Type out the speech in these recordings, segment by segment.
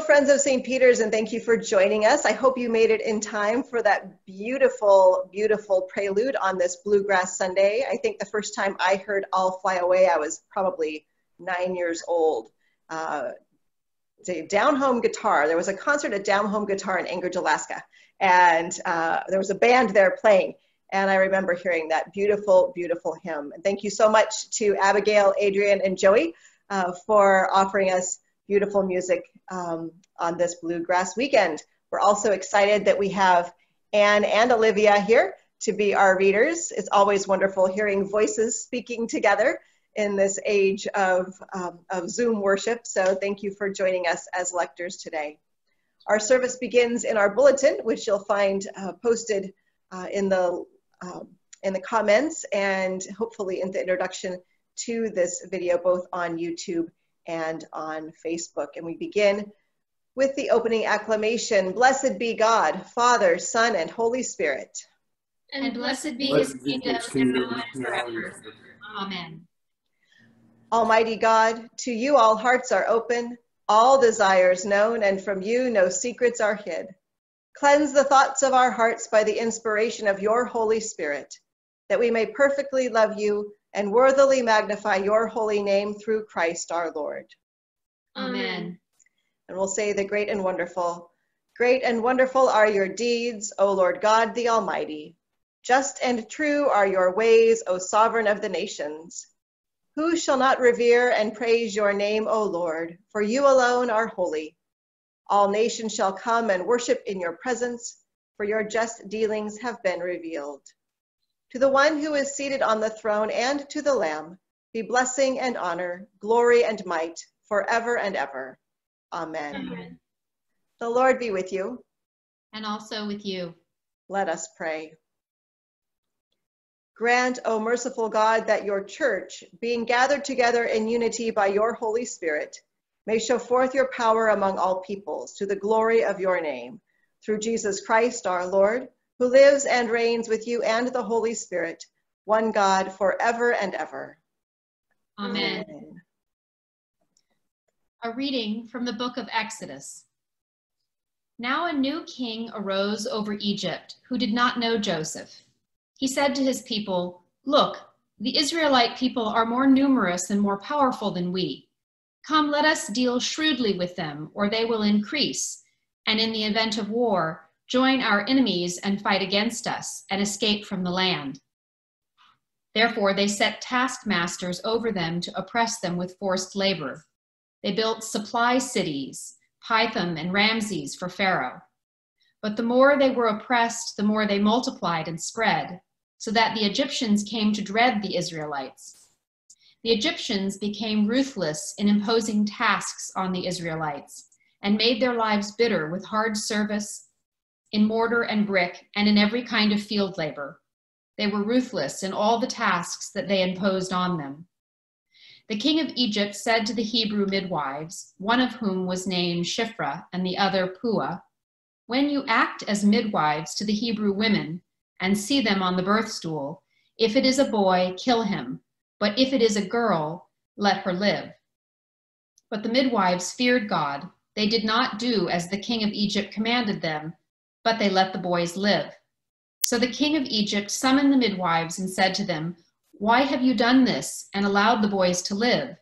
friends of St. Peter's, and thank you for joining us. I hope you made it in time for that beautiful, beautiful prelude on this Bluegrass Sunday. I think the first time I heard I'll Fly Away, I was probably nine years old. Uh, it's a down home guitar. There was a concert at Down Home Guitar in Anchorage, Alaska, and uh, there was a band there playing. And I remember hearing that beautiful, beautiful hymn. And thank you so much to Abigail, Adrian, and Joey uh, for offering us beautiful music um, on this Bluegrass weekend. We're also excited that we have Anne and Olivia here to be our readers. It's always wonderful hearing voices speaking together in this age of, um, of Zoom worship. So thank you for joining us as lectors today. Our service begins in our bulletin, which you'll find uh, posted uh, in, the, um, in the comments and hopefully in the introduction to this video, both on YouTube and on Facebook. And we begin with the opening acclamation. Blessed be God, Father, Son, and Holy Spirit. And blessed be his kingdom, kingdom forever. Amen. Almighty God, to you all hearts are open, all desires known, and from you no secrets are hid. Cleanse the thoughts of our hearts by the inspiration of your Holy Spirit, that we may perfectly love you and worthily magnify your holy name through Christ our Lord. Amen. And we'll say the great and wonderful. Great and wonderful are your deeds, O Lord God the Almighty. Just and true are your ways, O sovereign of the nations. Who shall not revere and praise your name, O Lord? For you alone are holy. All nations shall come and worship in your presence, for your just dealings have been revealed. To the one who is seated on the throne and to the Lamb be blessing and honor, glory and might forever and ever. Amen. Amen. The Lord be with you. And also with you. Let us pray. Grant, O merciful God, that your church, being gathered together in unity by your Holy Spirit, may show forth your power among all peoples to the glory of your name. Through Jesus Christ our Lord, who lives and reigns with you and the Holy Spirit, one God, forever and ever. Amen. Amen. A reading from the book of Exodus. Now a new king arose over Egypt who did not know Joseph. He said to his people, Look, the Israelite people are more numerous and more powerful than we. Come, let us deal shrewdly with them, or they will increase. And in the event of war, join our enemies and fight against us and escape from the land. Therefore, they set taskmasters over them to oppress them with forced labor. They built supply cities, Pithom and Ramses for Pharaoh. But the more they were oppressed, the more they multiplied and spread, so that the Egyptians came to dread the Israelites. The Egyptians became ruthless in imposing tasks on the Israelites and made their lives bitter with hard service in mortar and brick, and in every kind of field labor. They were ruthless in all the tasks that they imposed on them. The king of Egypt said to the Hebrew midwives, one of whom was named Shiphrah and the other Puah, When you act as midwives to the Hebrew women and see them on the birth stool, if it is a boy, kill him, but if it is a girl, let her live. But the midwives feared God. They did not do as the king of Egypt commanded them, but they let the boys live. So the king of Egypt summoned the midwives and said to them, Why have you done this and allowed the boys to live?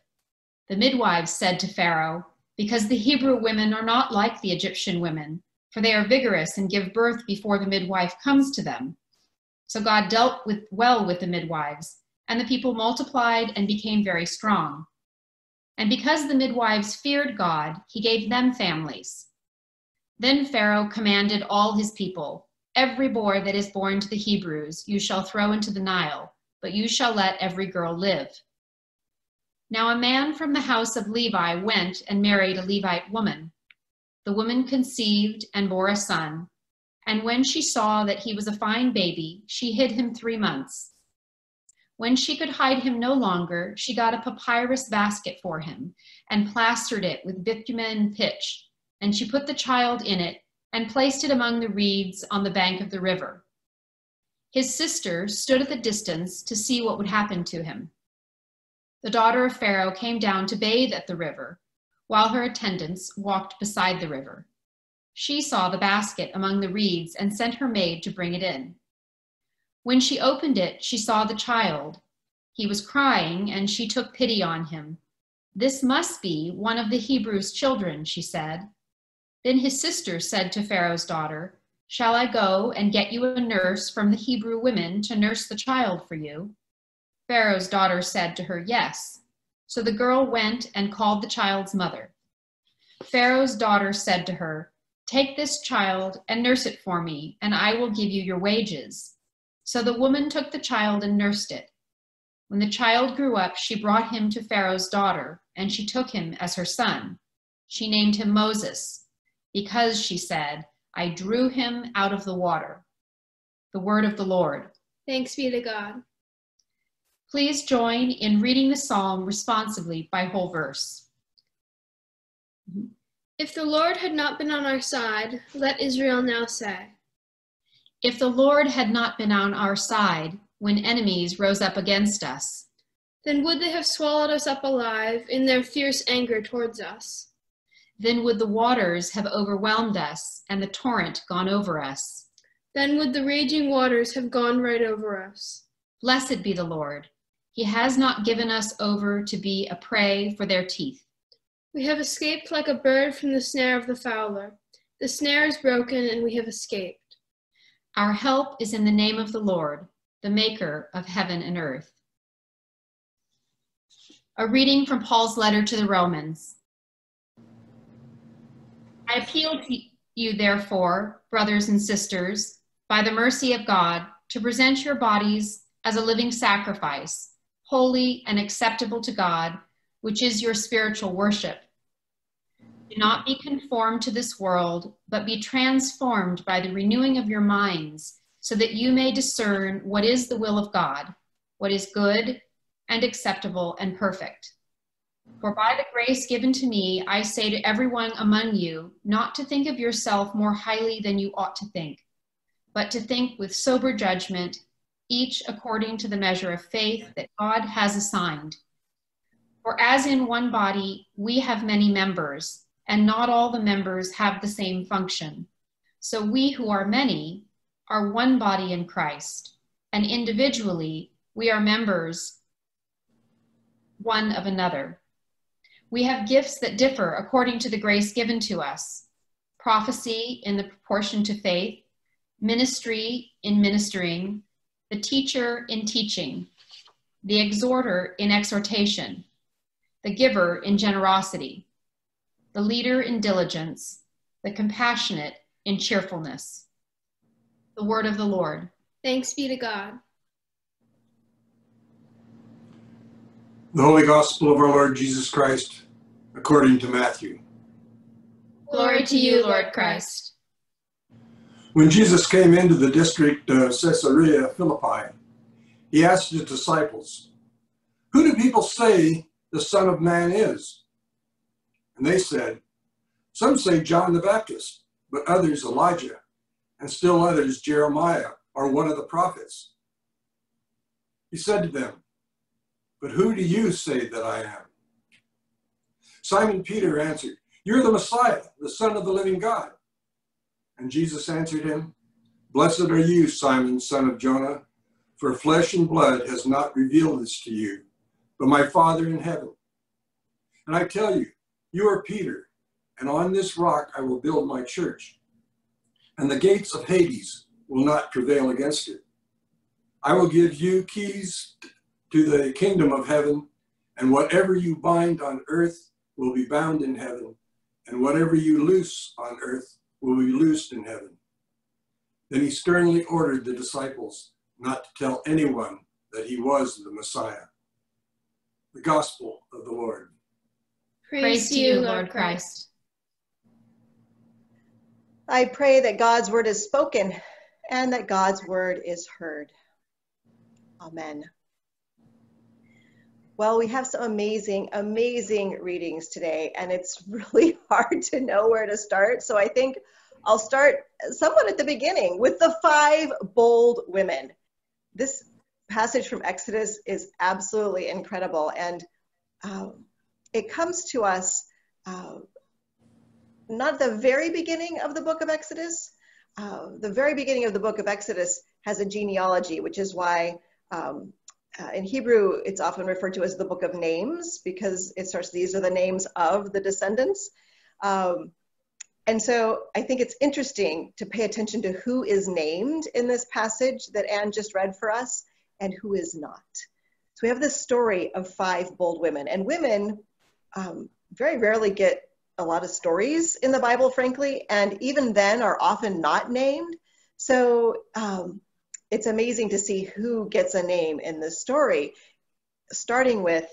The midwives said to Pharaoh, Because the Hebrew women are not like the Egyptian women, for they are vigorous and give birth before the midwife comes to them. So God dealt with, well with the midwives, and the people multiplied and became very strong. And because the midwives feared God, he gave them families. Then Pharaoh commanded all his people Every boy that is born to the Hebrews you shall throw into the Nile, but you shall let every girl live. Now a man from the house of Levi went and married a Levite woman. The woman conceived and bore a son, and when she saw that he was a fine baby, she hid him three months. When she could hide him no longer, she got a papyrus basket for him and plastered it with bitumen and pitch and she put the child in it and placed it among the reeds on the bank of the river. His sister stood at the distance to see what would happen to him. The daughter of Pharaoh came down to bathe at the river. while her attendants walked beside the river. She saw the basket among the reeds and sent her maid to bring it in. When she opened it, she saw the child. He was crying, and she took pity on him. This must be one of the Hebrews' children, she said. Then his sister said to Pharaoh's daughter, Shall I go and get you a nurse from the Hebrew women to nurse the child for you? Pharaoh's daughter said to her, Yes. So the girl went and called the child's mother. Pharaoh's daughter said to her, Take this child and nurse it for me, and I will give you your wages. So the woman took the child and nursed it. When the child grew up, she brought him to Pharaoh's daughter, and she took him as her son. She named him Moses, because, she said, I drew him out of the water. The word of the Lord. Thanks be to God. Please join in reading the psalm responsively by whole verse. If the Lord had not been on our side, let Israel now say. If the Lord had not been on our side when enemies rose up against us, then would they have swallowed us up alive in their fierce anger towards us. Then would the waters have overwhelmed us and the torrent gone over us. Then would the raging waters have gone right over us. Blessed be the Lord. He has not given us over to be a prey for their teeth. We have escaped like a bird from the snare of the fowler. The snare is broken, and we have escaped. Our help is in the name of the Lord, the maker of heaven and earth. A reading from Paul's letter to the Romans. I appeal to you, therefore, brothers and sisters, by the mercy of God, to present your bodies as a living sacrifice, holy and acceptable to God, which is your spiritual worship. Do not be conformed to this world, but be transformed by the renewing of your minds, so that you may discern what is the will of God, what is good and acceptable and perfect. For by the grace given to me, I say to everyone among you, not to think of yourself more highly than you ought to think, but to think with sober judgment, each according to the measure of faith that God has assigned. For as in one body we have many members, and not all the members have the same function. So we who are many are one body in Christ, and individually we are members one of another. We have gifts that differ according to the grace given to us prophecy in the proportion to faith, ministry in ministering, the teacher in teaching, the exhorter in exhortation, the giver in generosity the leader in diligence, the compassionate in cheerfulness. The word of the Lord. Thanks be to God. The Holy Gospel of our Lord Jesus Christ, according to Matthew. Glory to you, Lord Christ. When Jesus came into the district of Caesarea Philippi, he asked his disciples, Who do people say the Son of Man is? And they said, Some say John the Baptist, but others Elijah, and still others Jeremiah or one of the prophets. He said to them, But who do you say that I am? Simon Peter answered, You're the Messiah, the Son of the living God. And Jesus answered him, Blessed are you, Simon, son of Jonah, for flesh and blood has not revealed this to you, but my Father in heaven. And I tell you, you are Peter, and on this rock I will build my church, and the gates of Hades will not prevail against it. I will give you keys to the kingdom of heaven, and whatever you bind on earth will be bound in heaven, and whatever you loose on earth will be loosed in heaven. Then he sternly ordered the disciples not to tell anyone that he was the Messiah. The Gospel of the Lord. Praise, to you, Lord Christ. I pray that God's word is spoken and that God's word is heard. Amen. Well, we have some amazing, amazing readings today, and it's really hard to know where to start. So I think I'll start somewhat at the beginning with the five bold women. This passage from Exodus is absolutely incredible. And um, it comes to us uh, not the very beginning of the book of Exodus. Uh, the very beginning of the book of Exodus has a genealogy, which is why um, uh, in Hebrew it's often referred to as the book of names because it starts, these are the names of the descendants. Um, and so I think it's interesting to pay attention to who is named in this passage that Anne just read for us and who is not. So we have this story of five bold women, and women um, very rarely get a lot of stories in the Bible, frankly, and even then are often not named. So um, it's amazing to see who gets a name in this story, starting with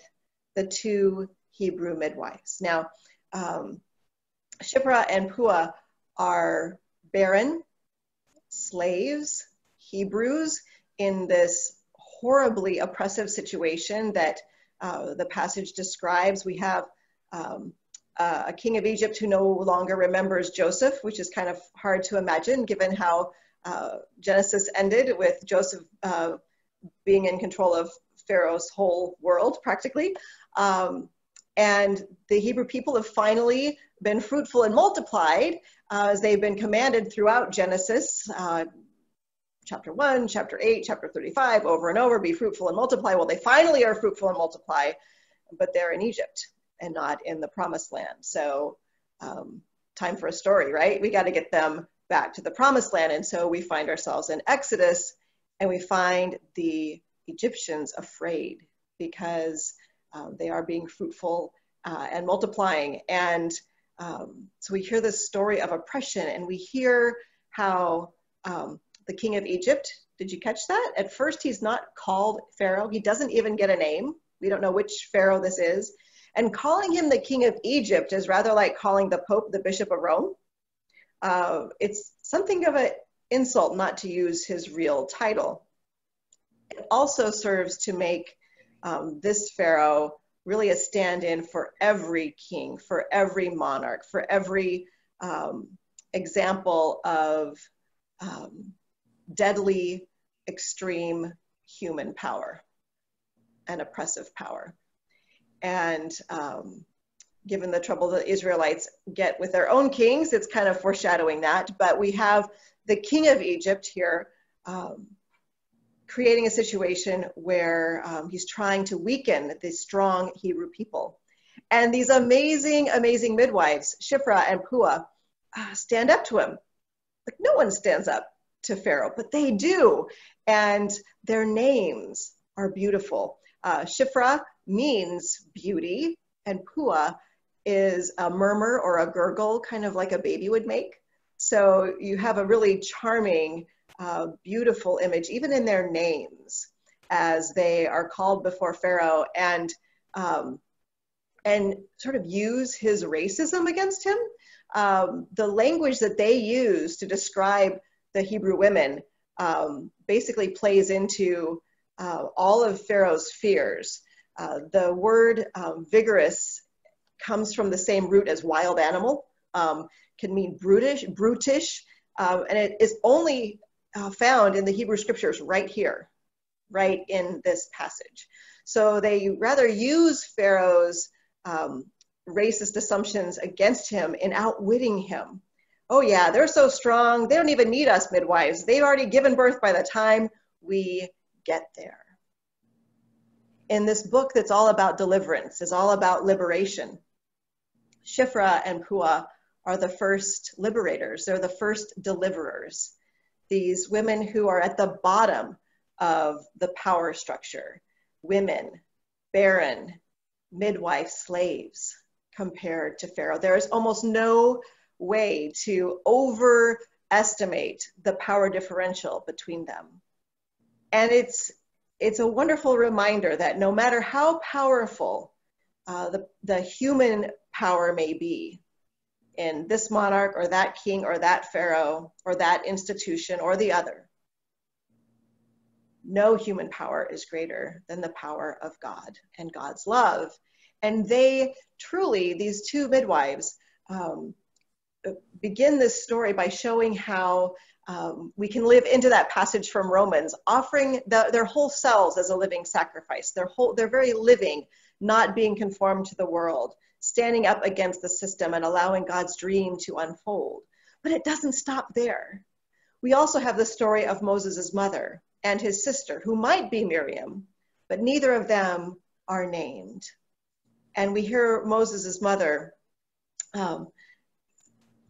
the two Hebrew midwives. Now, um, Shiphrah and Puah are barren slaves, Hebrews, in this horribly oppressive situation that uh, the passage describes. We have um, uh, a king of Egypt who no longer remembers Joseph, which is kind of hard to imagine given how uh, Genesis ended with Joseph uh, being in control of Pharaoh's whole world practically. Um, and the Hebrew people have finally been fruitful and multiplied uh, as they've been commanded throughout Genesis, uh, chapter 1, chapter 8, chapter 35, over and over be fruitful and multiply. Well, they finally are fruitful and multiply, but they're in Egypt and not in the promised land. So, um, time for a story, right? We got to get them back to the promised land. And so we find ourselves in Exodus and we find the Egyptians afraid because um, they are being fruitful uh, and multiplying. And um, so we hear this story of oppression and we hear how um, the king of Egypt, did you catch that? At first, he's not called Pharaoh. He doesn't even get a name. We don't know which Pharaoh this is. And calling him the king of Egypt is rather like calling the Pope the Bishop of Rome. Uh, it's something of an insult not to use his real title. It also serves to make um, this Pharaoh really a stand in for every king, for every monarch, for every um, example of um, deadly, extreme human power and oppressive power. And um, given the trouble the Israelites get with their own kings, it's kind of foreshadowing that. But we have the king of Egypt here um, creating a situation where um, he's trying to weaken the strong Hebrew people. And these amazing, amazing midwives, Shiphrah and Puah, uh, stand up to him. Like no one stands up to Pharaoh, but they do. And their names are beautiful. Uh, Shiphrah means beauty, and Puah is a murmur or a gurgle, kind of like a baby would make. So you have a really charming uh, beautiful image, even in their names, as they are called before Pharaoh and um, and sort of use his racism against him. Um, the language that they use to describe the Hebrew women um, basically plays into uh, all of Pharaoh's fears. Uh, the word um, vigorous comes from the same root as wild animal, um, can mean brutish, brutish, um, and it is only uh, found in the Hebrew scriptures right here, right in this passage. So they rather use Pharaoh's um, racist assumptions against him in outwitting him. Oh, yeah, they're so strong. They don't even need us midwives. They've already given birth by the time we get there. In this book that's all about deliverance, is all about liberation, Shiphrah and Puah are the first liberators. They're the first deliverers these women who are at the bottom of the power structure women, barren, midwife, slaves compared to Pharaoh. There is almost no way to overestimate the power differential between them. And it's, it's a wonderful reminder that no matter how powerful uh, the, the human power may be, in this monarch or that king or that pharaoh or that institution or the other. No human power is greater than the power of God and God's love. And they truly, these two midwives, um, begin this story by showing how um, we can live into that passage from Romans, offering the, their whole selves as a living sacrifice. Their whole, their very living, not being conformed to the world, standing up against the system and allowing God's dream to unfold. But it doesn't stop there. We also have the story of Moses' mother and his sister, who might be Miriam, but neither of them are named. And we hear Moses' mother um,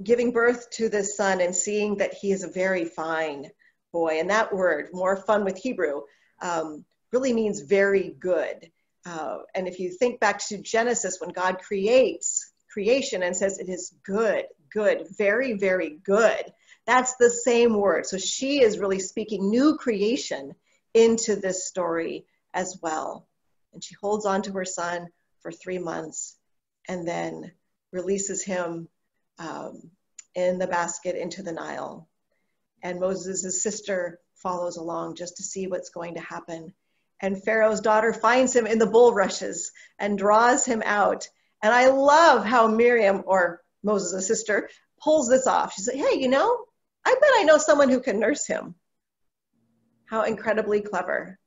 giving birth to this son and seeing that he is a very fine boy. And that word, more fun with Hebrew, um, really means very good. Uh, and if you think back to Genesis, when God creates creation and says it is good, good, very, very good, that's the same word. So she is really speaking new creation into this story as well. And she holds on to her son for three months and then releases him um, in the basket into the Nile. And Moses' sister follows along just to see what's going to happen. And Pharaoh's daughter finds him in the bulrushes and draws him out. And I love how Miriam, or Moses' sister, pulls this off. She's like, hey, you know, I bet I know someone who can nurse him. How incredibly clever.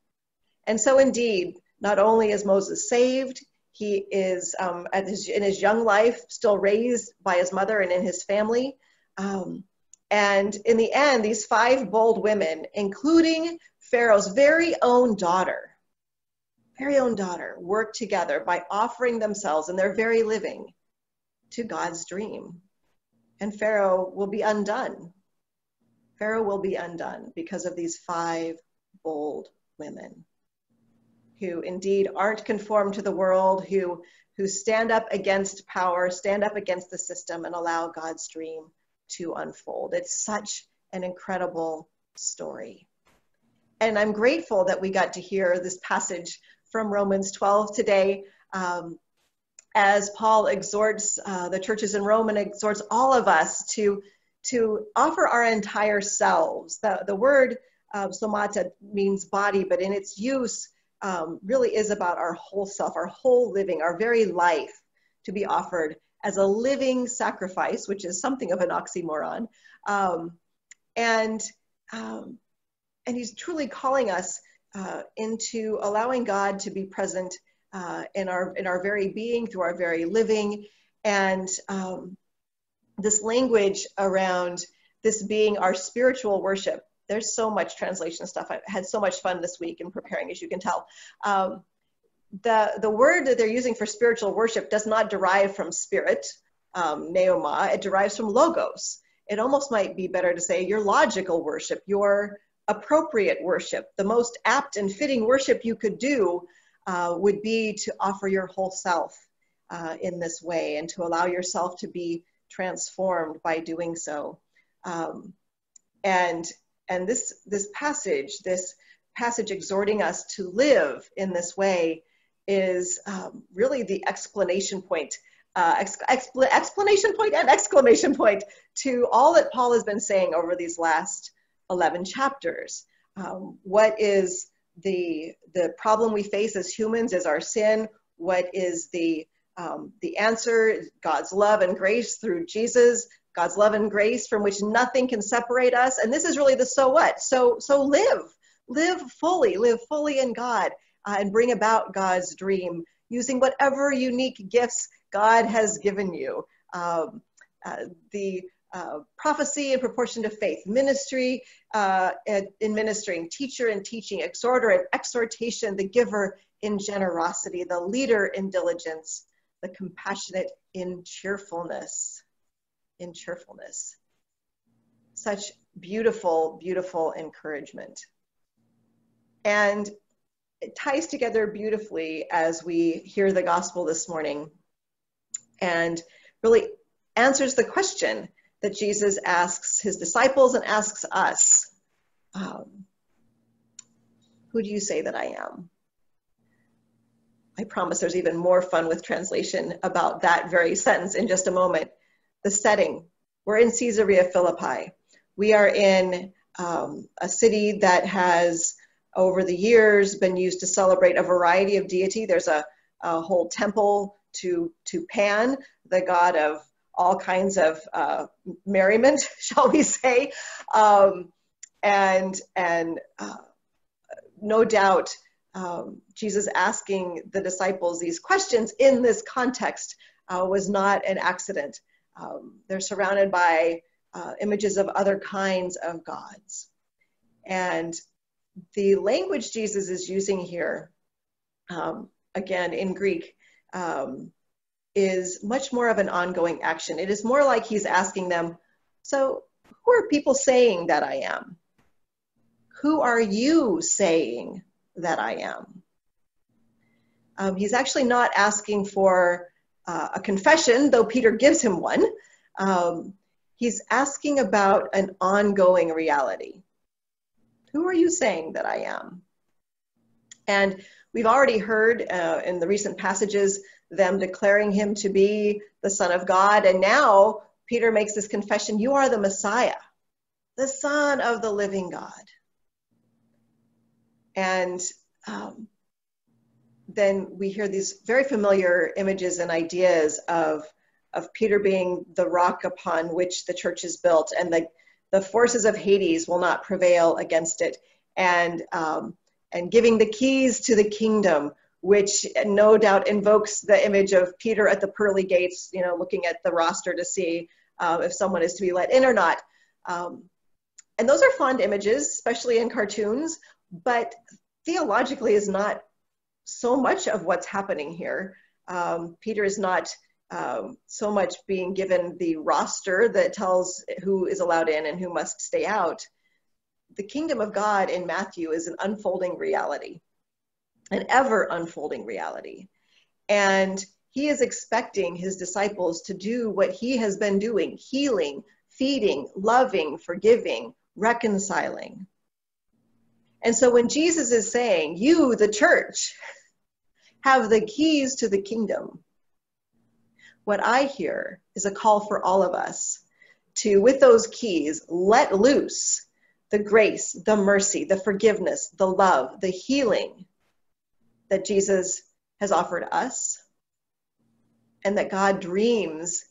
And so, indeed, not only is Moses saved, he is um, his, in his young life still raised by his mother and in his family. Um, and in the end, these five bold women, including Pharaoh's very own daughter, very own daughter, work together by offering themselves and their very living to God's dream. And Pharaoh will be undone. Pharaoh will be undone because of these five bold women who indeed aren't conformed to the world, who, who stand up against power, stand up against the system, and allow God's dream to unfold. It's such an incredible story. And I'm grateful that we got to hear this passage from Romans 12 today. Um, as Paul exhorts uh, the churches in Rome and exhorts all of us to, to offer our entire selves. The, the word uh, somata means body, but in its use, um, really is about our whole self, our whole living, our very life to be offered as a living sacrifice, which is something of an oxymoron. Um, and, um, and he's truly calling us uh, into allowing God to be present uh, in, our, in our very being, through our very living. And um, this language around this being our spiritual worship there's so much translation stuff. I had so much fun this week in preparing, as you can tell. Um, the, the word that they're using for spiritual worship does not derive from spirit, um, pneuma, it derives from logos. It almost might be better to say your logical worship, your appropriate worship. The most apt and fitting worship you could do uh, would be to offer your whole self uh, in this way and to allow yourself to be transformed by doing so. Um, and and this this passage this passage exhorting us to live in this way is um, really the explanation point uh, expl- explanation point and exclamation point to all that paul has been saying over these last 11 chapters um, what is the the problem we face as humans is our sin what is the um, the answer god's love and grace through jesus God's love and grace from which nothing can separate us. And this is really the so what. So so live, live fully, live fully in God, uh, and bring about God's dream using whatever unique gifts God has given you. Um, uh, the uh, prophecy in proportion to faith, ministry uh, in ministering, teacher in teaching, exhorter in exhortation, the giver in generosity, the leader in diligence, the compassionate in cheerfulness in cheerfulness. Such beautiful, beautiful encouragement. And it ties together beautifully as we hear the gospel this morning and really answers the question that Jesus asks his disciples and asks us um, Who do you say that I am? I promise there's even more fun with translation about that very sentence in just a moment the setting. We're in Caesarea Philippi. We are in um, a city that has, over the years, been used to celebrate a variety of deity. There's a, a whole temple to, to Pan, the god of all kinds of uh, merriment, shall we say. Um, and and uh, no doubt, um, Jesus asking the disciples these questions in this context uh, was not an accident. Um, they're surrounded by uh, images of other kinds of gods. And the language Jesus is using here, um, again in Greek, um, is much more of an ongoing action. It is more like he's asking them, So, who are people saying that I am? Who are you saying that I am? Um, he's actually not asking for uh, a confession, though Peter gives him one. Um, he's asking about an ongoing reality. Who are you saying that I am? And we've already heard uh, in the recent passages them declaring him to be the Son of God. And now Peter makes this confession You are the Messiah, the Son of the living God. And um, then we hear these very familiar images and ideas of, of Peter being the rock upon which the church is built, and the, the forces of Hades will not prevail against it, and, um, and giving the keys to the kingdom, which no doubt invokes the image of Peter at the pearly gates, you know, looking at the roster to see uh, if someone is to be let in or not. Um, and those are fond images, especially in cartoons, but theologically is not so much of what's happening here. Um, Peter is not um, so much being given the roster that tells who is allowed in and who must stay out. The kingdom of God in Matthew is an unfolding reality, an ever unfolding reality. And he is expecting his disciples to do what he has been doing healing, feeding, loving, forgiving, reconciling. And so when Jesus is saying, You, the church, have the keys to the kingdom, what I hear is a call for all of us to, with those keys, let loose the grace, the mercy, the forgiveness, the love, the healing that Jesus has offered us and that God dreams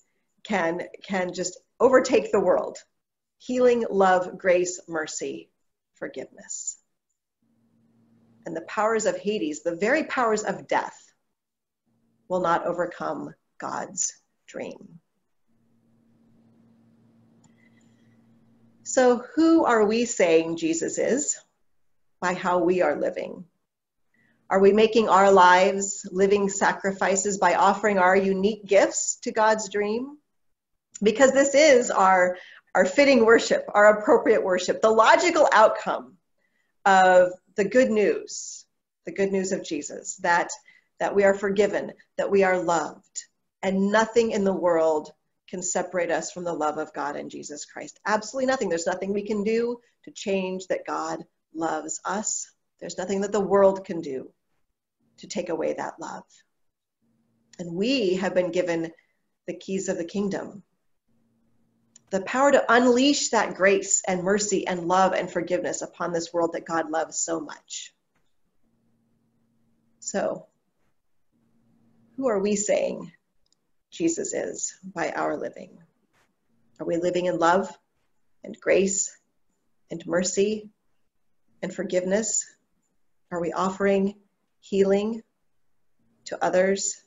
can can just overtake the world. Healing, love, grace, mercy, forgiveness and the powers of Hades, the very powers of death, will not overcome God's dream. So, who are we saying Jesus is by how we are living? Are we making our lives living sacrifices by offering our unique gifts to God's dream? Because this is our, our fitting worship, our appropriate worship, the logical outcome of the good news, the good news of Jesus, that, that we are forgiven, that we are loved, and nothing in the world can separate us from the love of God and Jesus Christ. Absolutely nothing. There's nothing we can do to change that God loves us. There's nothing that the world can do to take away that love. And we have been given the keys of the kingdom the power to unleash that grace and mercy and love and forgiveness upon this world that God loves so much. So, who are we saying Jesus is by our living? Are we living in love and grace and mercy and forgiveness? Are we offering healing to others?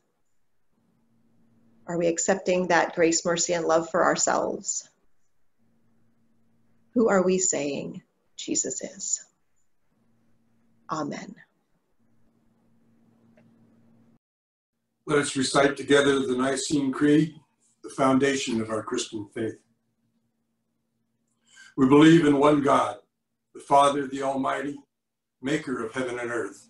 Are we accepting that grace, mercy, and love for ourselves? Who are we saying Jesus is? Amen. Let us recite together the Nicene Creed, the foundation of our Christian faith. We believe in one God, the Father, the Almighty, maker of heaven and earth,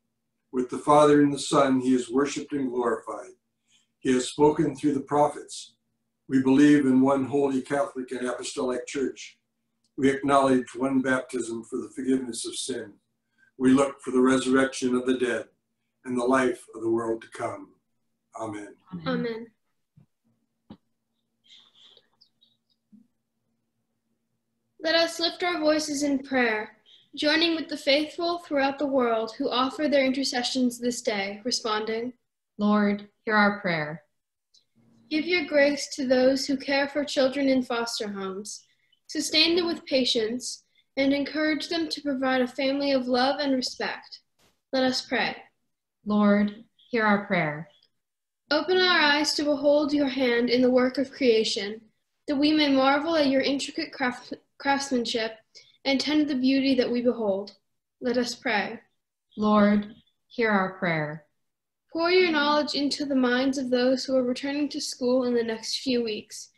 With the Father and the Son, he is worshiped and glorified. He has spoken through the prophets. We believe in one holy Catholic and Apostolic Church. We acknowledge one baptism for the forgiveness of sin. We look for the resurrection of the dead and the life of the world to come. Amen. Amen. Let us lift our voices in prayer, joining with the faithful throughout the world who offer their intercessions this day, responding, Lord, hear our prayer. Give your grace to those who care for children in foster homes, sustain them with patience, and encourage them to provide a family of love and respect. Let us pray. Lord, hear our prayer. Open our eyes to behold your hand in the work of creation, that we may marvel at your intricate craft- craftsmanship and tend the beauty that we behold. Let us pray. Lord, hear our prayer. Pour your knowledge into the minds of those who are returning to school in the next few weeks,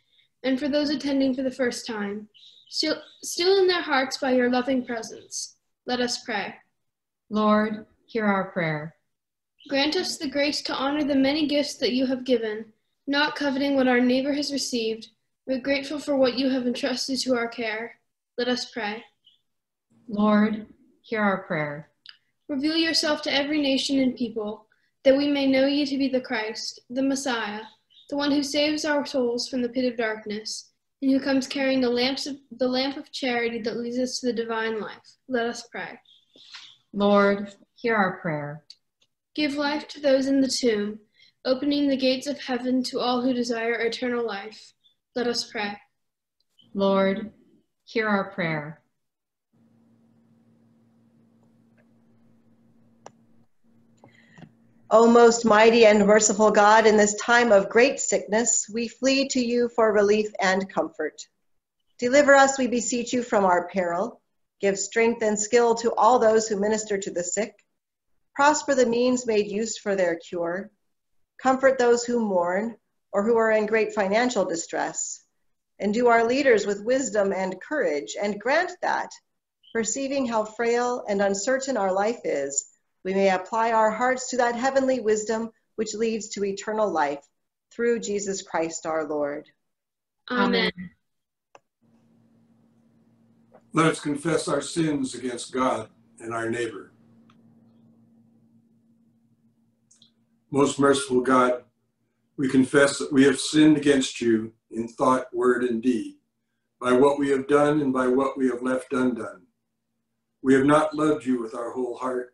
and for those attending for the first time. Still, still in their hearts by your loving presence. Let us pray. Lord, hear our prayer. Grant us the grace to honor the many gifts that you have given, not coveting what our neighbor has received, but grateful for what you have entrusted to our care. Let us pray. Lord, hear our prayer. Reveal yourself to every nation and people, that we may know you to be the Christ, the Messiah, the one who saves our souls from the pit of darkness, and who comes carrying the, lamps of, the lamp of charity that leads us to the divine life. Let us pray. Lord, hear our prayer. Give life to those in the tomb, opening the gates of heaven to all who desire eternal life. Let us pray. Lord, hear our prayer. O most mighty and merciful God, in this time of great sickness, we flee to you for relief and comfort. Deliver us, we beseech you, from our peril. Give strength and skill to all those who minister to the sick. Prosper the means made use for their cure. Comfort those who mourn or who are in great financial distress. Endue our leaders with wisdom and courage, and grant that, perceiving how frail and uncertain our life is, we may apply our hearts to that heavenly wisdom which leads to eternal life through Jesus Christ our Lord. Amen. Let us confess our sins against God and our neighbor. Most merciful God, we confess that we have sinned against you in thought, word, and deed, by what we have done and by what we have left undone. We have not loved you with our whole heart.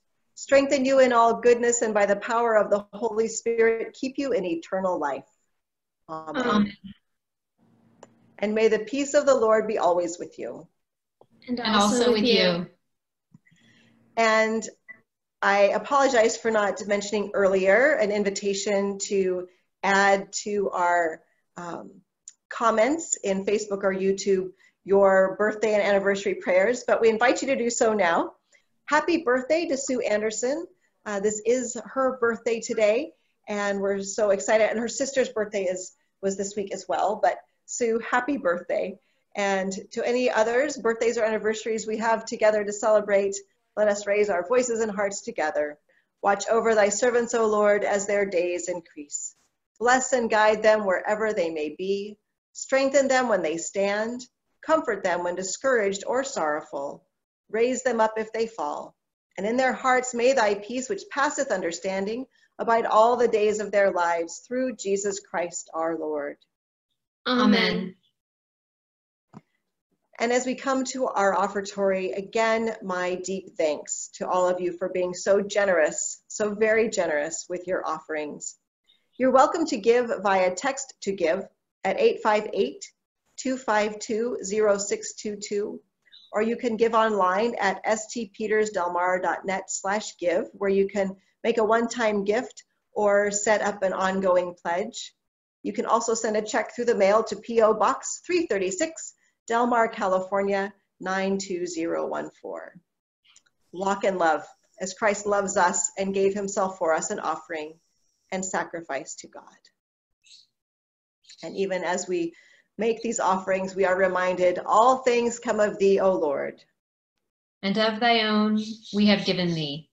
strengthen you in all goodness, and by the power of the Holy Spirit, keep you in eternal life. Amen. Amen. And may the peace of the Lord be always with you. And And also with you. And I apologize for not mentioning earlier an invitation to add to our um, comments in Facebook or YouTube your birthday and anniversary prayers, but we invite you to do so now. Happy birthday to Sue Anderson. Uh, this is her birthday today, and we're so excited. And her sister's birthday is was this week as well. But Sue, happy birthday! And to any others, birthdays or anniversaries we have together to celebrate, let us raise our voices and hearts together. Watch over thy servants, O Lord, as their days increase. Bless and guide them wherever they may be. Strengthen them when they stand. Comfort them when discouraged or sorrowful. Raise them up if they fall. And in their hearts may thy peace, which passeth understanding, abide all the days of their lives through Jesus Christ our Lord. Amen. And as we come to our offertory, again, my deep thanks to all of you for being so generous, so very generous with your offerings. You're welcome to give via text to give at 858 252 0622 or you can give online at stpetersdelmar.net slash give, where you can make a one-time gift or set up an ongoing pledge. You can also send a check through the mail to P.O. Box 336, Del Mar, California 92014. Walk in love as Christ loves us and gave himself for us an offering and sacrifice to God. And even as we make these offerings, we are reminded all things come of thee, O Lord. And of thy own we have given thee.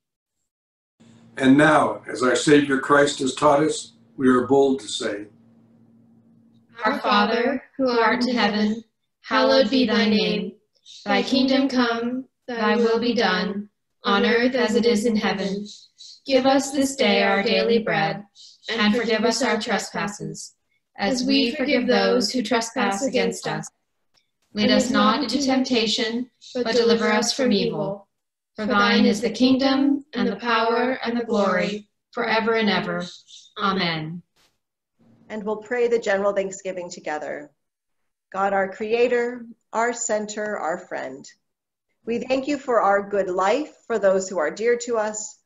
And now, as our Savior Christ has taught us, we are bold to say, Our Father, who art in heaven, hallowed be thy name. Thy kingdom come, thy will be done, on earth as it is in heaven. Give us this day our daily bread, and forgive us our trespasses as we forgive those who trespass against us. Lead us not into temptation, but deliver us from evil. For thine is the kingdom, and the power, and the glory, forever and ever. Amen. And we'll pray the general thanksgiving together. God, our creator, our center, our friend. We thank you for our good life, for those who are dear to us,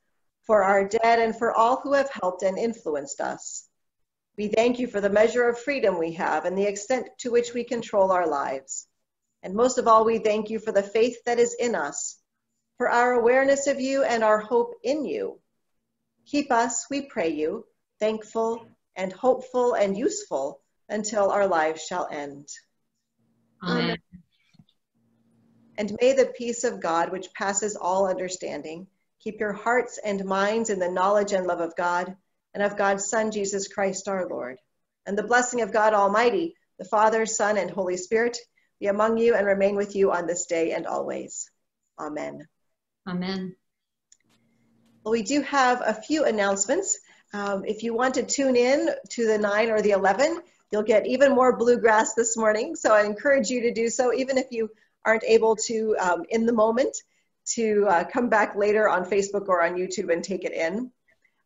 for our dead, and for all who have helped and influenced us. We thank you for the measure of freedom we have and the extent to which we control our lives. And most of all, we thank you for the faith that is in us, for our awareness of you and our hope in you. Keep us, we pray you, thankful and hopeful and useful until our lives shall end. Amen. And may the peace of God, which passes all understanding, keep your hearts and minds in the knowledge and love of God and of God's Son, Jesus Christ our Lord. And the blessing of God Almighty, the Father, Son, and Holy Spirit be among you and remain with you on this day and always. Amen. Amen. Well, we do have a few announcements. Um, if you want to tune in to the 9 or the 11, you'll get even more bluegrass this morning. So I encourage you to do so, even if you aren't able to um, in the moment, to uh, come back later on Facebook or on YouTube and take it in.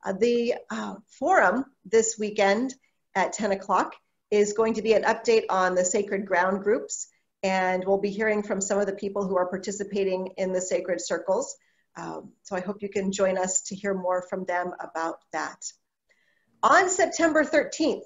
Uh, the uh, forum this weekend at 10 o'clock is going to be an update on the Sacred Ground groups, and we'll be hearing from some of the people who are participating in the Sacred Circles. Um, so I hope you can join us to hear more from them about that. On September 13th,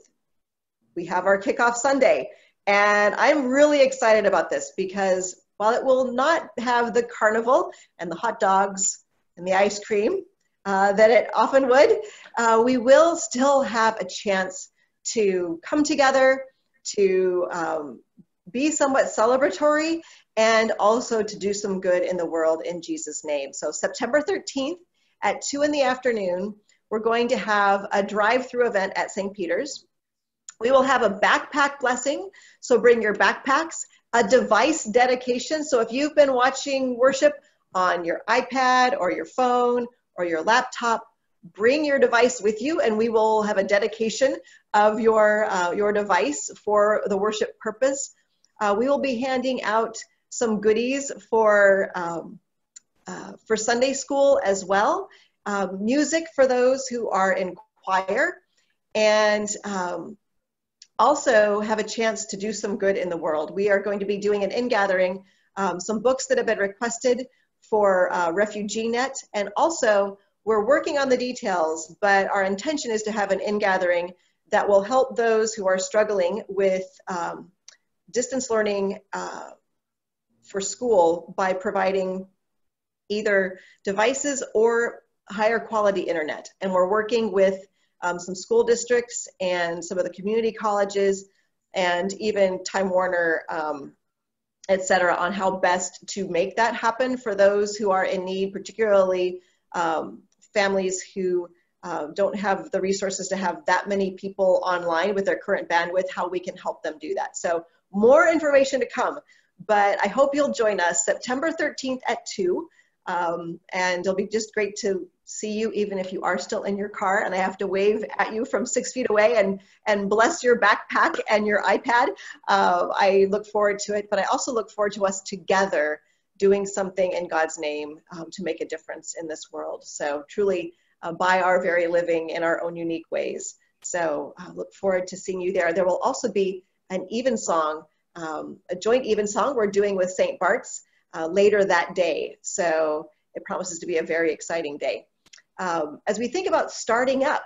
we have our kickoff Sunday, and I'm really excited about this because while it will not have the carnival and the hot dogs and the ice cream, uh, that it often would, uh, we will still have a chance to come together, to um, be somewhat celebratory, and also to do some good in the world in Jesus' name. So, September 13th at 2 in the afternoon, we're going to have a drive through event at St. Peter's. We will have a backpack blessing, so bring your backpacks, a device dedication. So, if you've been watching worship on your iPad or your phone or your laptop, bring your device with you and we will have a dedication of your, uh, your device for the worship purpose. Uh, we will be handing out some goodies for, um, uh, for Sunday school as well. Um, music for those who are in choir and um, also have a chance to do some good in the world. We are going to be doing an in-gathering, um, some books that have been requested for uh, Refugee Net. And also, we're working on the details, but our intention is to have an in-gathering that will help those who are struggling with um, distance learning uh, for school by providing either devices or higher quality internet. And we're working with um, some school districts and some of the community colleges and even Time Warner um, et cetera, on how best to make that happen for those who are in need, particularly um, families who uh, don't have the resources to have that many people online with their current bandwidth, how we can help them do that. So more information to come, but I hope you'll join us September 13th at 2. Um, and it'll be just great to see you even if you are still in your car and I have to wave at you from six feet away and, and bless your backpack and your iPad. Uh, I look forward to it, but I also look forward to us together doing something in God's name um, to make a difference in this world. So truly uh, by our very living in our own unique ways. So I uh, look forward to seeing you there. There will also be an evensong, um, a joint evensong we're doing with St. Bart's uh, later that day. So it promises to be a very exciting day. Um, as we think about starting up,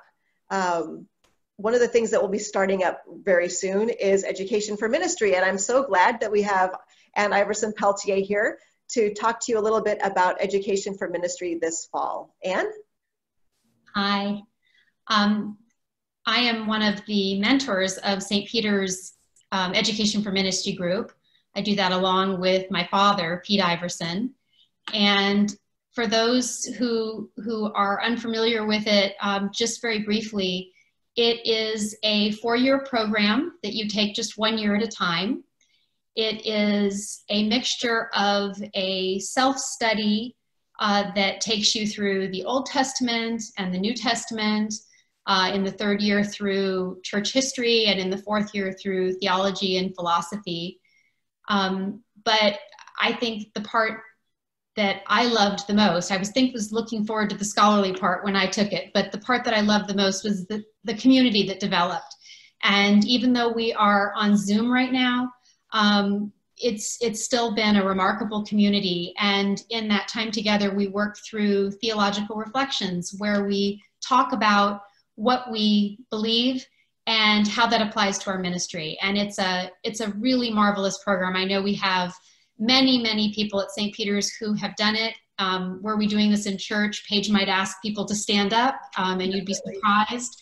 um, one of the things that we'll be starting up very soon is Education for Ministry. And I'm so glad that we have Ann Iverson Peltier here to talk to you a little bit about Education for Ministry this fall. Ann? Hi. Um, I am one of the mentors of St. Peter's um, Education for Ministry group. I do that along with my father, Pete Iverson. And for those who, who are unfamiliar with it, um, just very briefly, it is a four-year program that you take just one year at a time. It is a mixture of a self-study uh, that takes you through the Old Testament and the New Testament, uh, in the third year through church history, and in the fourth year through theology and philosophy. Um, but I think the part that I loved the most. I was think was looking forward to the scholarly part when I took it, but the part that I loved the most was the, the community that developed. And even though we are on Zoom right now, um, it's it's still been a remarkable community. And in that time together, we work through theological reflections where we talk about what we believe and how that applies to our ministry. And it's a it's a really marvelous program. I know we have many, many people at St. Peter's who have done it. Um, were we doing this in church? Paige might ask people to stand up, um, and you'd be surprised.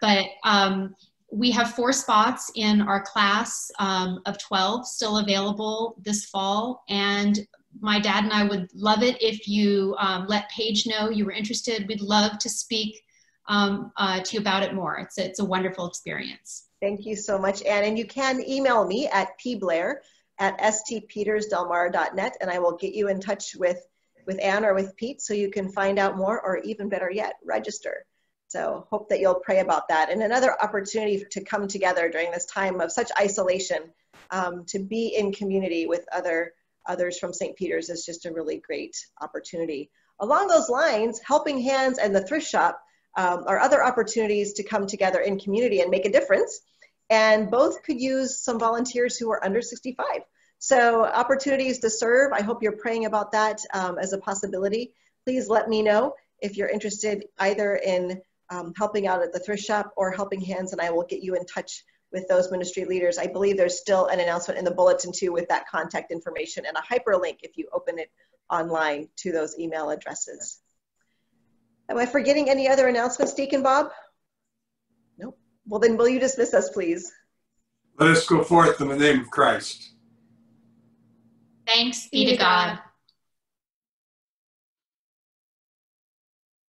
But um, we have four spots in our class um, of 12 still available this fall. And my dad and I would love it if you um, let Paige know you were interested. We'd love to speak um, uh, to you about it more. It's a, it's a wonderful experience. Thank you so much, Ann. And you can email me at pblair at stpetersdelmar.net and I will get you in touch with, with Ann or with Pete so you can find out more or even better yet, register. So hope that you'll pray about that. And another opportunity to come together during this time of such isolation, um, to be in community with other others from St. Peter's is just a really great opportunity. Along those lines, Helping Hands and the Thrift Shop um, are other opportunities to come together in community and make a difference and both could use some volunteers who are under 65. So opportunities to serve, I hope you're praying about that um, as a possibility. Please let me know if you're interested either in um, helping out at the thrift shop or helping hands and I will get you in touch with those ministry leaders. I believe there's still an announcement in the bulletin too with that contact information and a hyperlink if you open it online to those email addresses. Am I forgetting any other announcements, Deacon Bob? Well, then will you dismiss us, please? Let us go forth in the name of Christ. Thanks be to God.